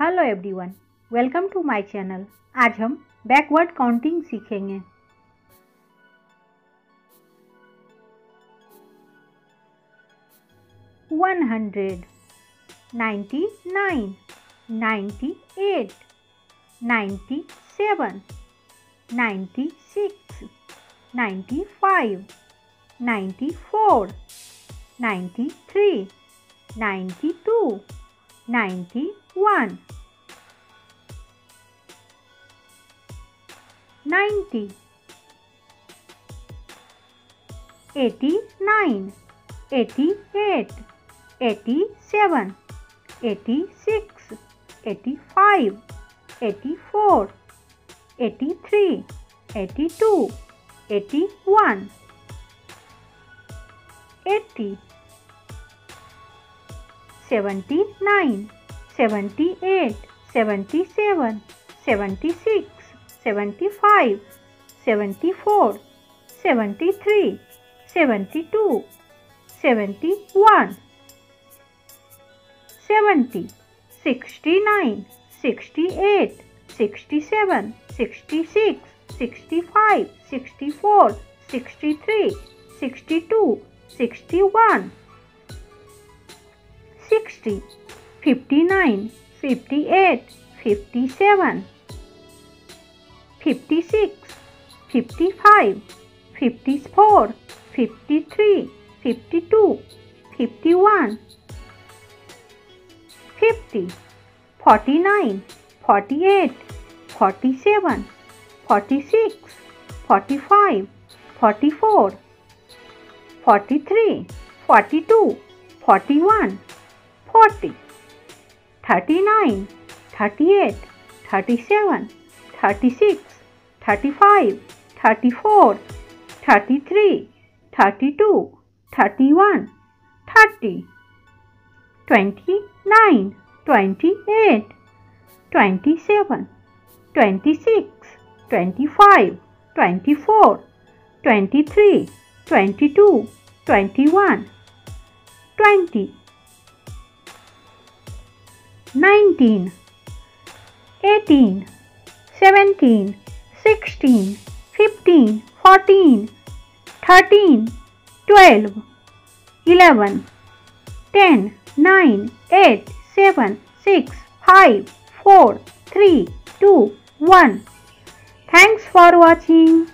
Hello everyone welcome to my channel आज हम backward counting सीखेंगे। One hundred ninety nine ninety eight ninety seven ninety six ninety five ninety four ninety three ninety two 91 90 89 88 87 86 85 84 83 82 81 80 eighty, seventy-nine, seventy-eight, seventy-seven, seventy-six, 75, 74, 73, 72, 71, 70, 69, 68, 67, 66, 65, 64, 63, 62, 61, 60, 59, 58, 57, 56, 55, 54, 53, 52, 51, 50, 49, 48, 47, 46, 45, 44, 43, 42, 41, 40, 39, 38, 37, 36, 35, 34, 33, 32, 31, 30, 29, 28, 27, 26, 25, 24, 23, 22, 21, 20, 19, 18, 17, 16, 15, 14, 13, 12, 11, 10, 9, 8, 7, 6, 5, 4, 3, 2, 1. Thanks for watching.